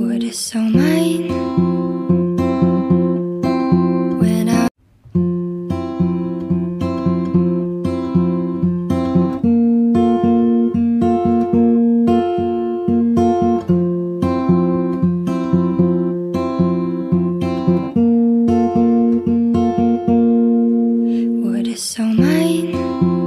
What is so mine? When I so mine?